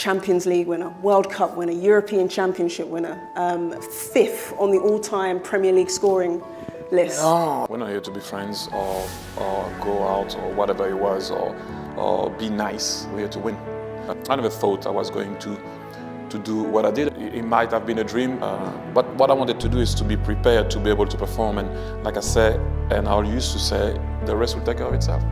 Champions League winner, World Cup winner, European Championship winner, um, fifth on the all-time Premier League scoring list. No, we're not here to be friends or, or go out or whatever it was or, or be nice. We're here to win. I never thought I was going to to do what I did. It might have been a dream, uh, but what I wanted to do is to be prepared to be able to perform. And like I said, and I used to say, the rest will take care of itself.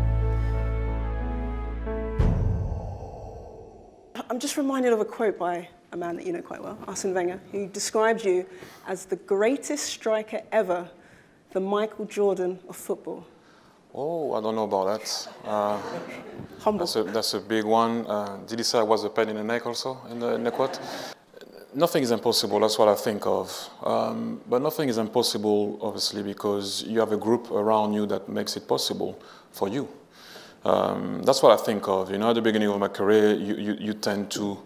I'm just reminded of a quote by a man that you know quite well, Arsene Wenger, who described you as the greatest striker ever, the Michael Jordan of football. Oh, I don't know about that. Uh, Humble. That's a, that's a big one. Uh, did he say I was a pain in the neck also in the, in the quote? Nothing is impossible, that's what I think of. Um, but nothing is impossible, obviously, because you have a group around you that makes it possible for you. Um, that's what I think of. You know, at the beginning of my career, you, you, you tend to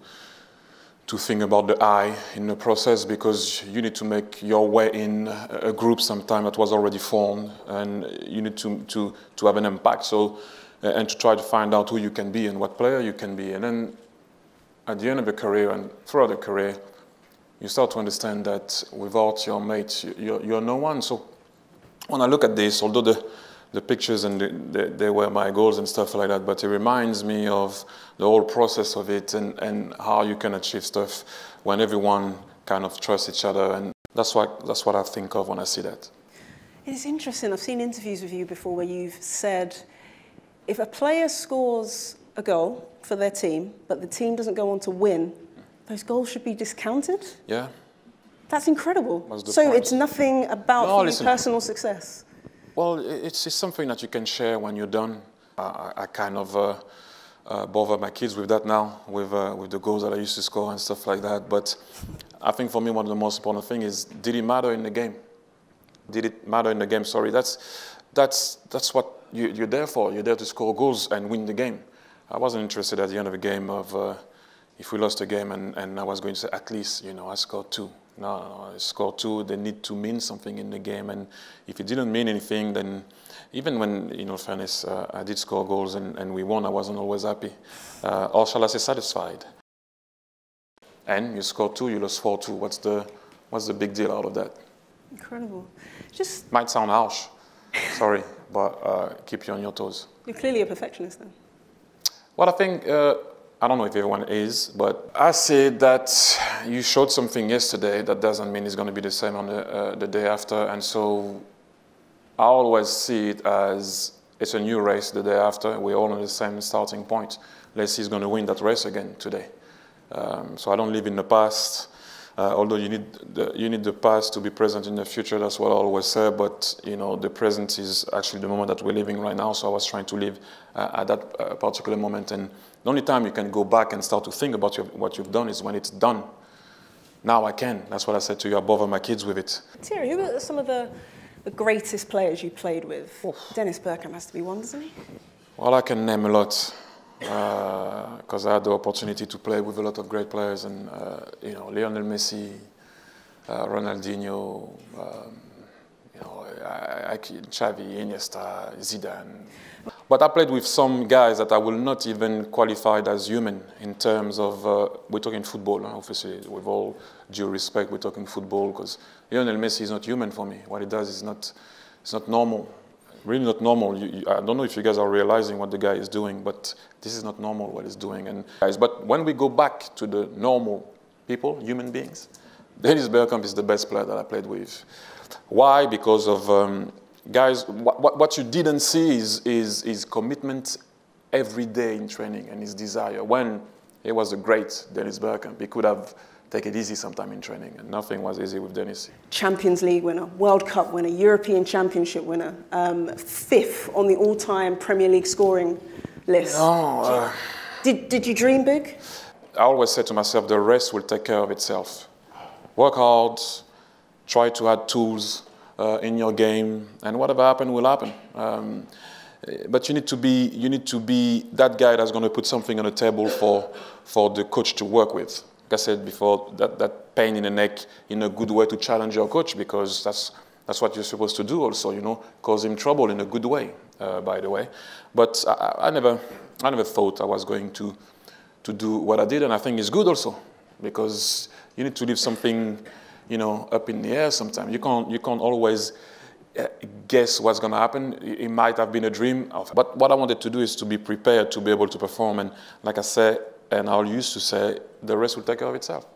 to think about the I in the process because you need to make your way in a group sometime that was already formed and you need to, to, to have an impact. So, uh, and to try to find out who you can be and what player you can be. And then at the end of your career and throughout the career, you start to understand that without your mates, you're, you're no one. So when I look at this, although the, the pictures and the, the, they were my goals and stuff like that, but it reminds me of the whole process of it and, and how you can achieve stuff when everyone kind of trusts each other. And that's what, that's what I think of when I see that. It's interesting. I've seen interviews with you before where you've said if a player scores a goal for their team, but the team doesn't go on to win, those goals should be discounted. Yeah. That's incredible. So point. it's nothing about no, listen, personal success. Well, it's, it's something that you can share when you're done. I, I kind of uh, uh, bother my kids with that now, with, uh, with the goals that I used to score and stuff like that. But I think for me, one of the most important things is, did it matter in the game? Did it matter in the game? Sorry, that's, that's, that's what you, you're there for. You're there to score goals and win the game. I wasn't interested at the end of the game of uh, if we lost a game and, and I was going to say, at least, you know, I scored two. No, no, score two. They need to mean something in the game, and if it didn't mean anything, then even when, in all fairness, uh, I did score goals and, and we won, I wasn't always happy, uh, or shall I say, satisfied. And you score two, you lost four two. What's the what's the big deal out of that? Incredible. Just might sound harsh, sorry, but uh, keep you on your toes. You're clearly a perfectionist, then. Well, I think uh, I don't know if everyone is, but I say that you showed something yesterday that doesn't mean it's going to be the same on the, uh, the day after. And so I always see it as it's a new race the day after. We're all on the same starting point. Let's see who's going to win that race again today. Um, so I don't live in the past. Uh, although you need, the, you need the past to be present in the future, that's what I always say, but you know, the present is actually the moment that we're living right now, so I was trying to live uh, at that uh, particular moment. And the only time you can go back and start to think about your, what you've done is when it's done. Now I can. That's what I said to you. I bother my kids with it. Thierry, who are some of the, the greatest players you played with? Oof. Dennis Bergkamp has to be one, doesn't he? Well, I can name a lot because uh, I had the opportunity to play with a lot of great players, and uh, you know Lionel Messi, uh, Ronaldinho, um, you know Xavi, Iniesta, Zidane. But I played with some guys that I will not even qualify as human in terms of uh, we're talking football. Obviously, with all due respect, we're talking football because Lionel Messi is not human for me. What he does is not, it's not normal really not normal. You, you, I don't know if you guys are realizing what the guy is doing, but this is not normal what he's doing. And guys, but when we go back to the normal people, human beings, Dennis Bergkamp is the best player that I played with. Why? Because of um, guys. What, what you didn't see is, is is commitment every day in training and his desire. When he was a great Dennis Bergkamp, he could have take it easy sometime in training, and nothing was easy with Dennis. Champions League winner, World Cup winner, European Championship winner, um, fifth on the all-time Premier League scoring list. No, uh, did, did you dream big? I always say to myself, the rest will take care of itself. Work hard, try to add tools uh, in your game, and whatever happens will happen. Um, but you need to be you need to be that guy that's going to put something on the table for for the coach to work with. I said before, that, that pain in the neck in a good way to challenge your coach because that's, that's what you're supposed to do also, you know, cause him trouble in a good way, uh, by the way. But I, I, never, I never thought I was going to, to do what I did, and I think it's good also because you need to leave something, you know, up in the air. Sometimes you can't you can't always uh, guess what's going to happen. It might have been a dream, of, but what I wanted to do is to be prepared to be able to perform. And like I said, and I used to say, the rest will take care of itself.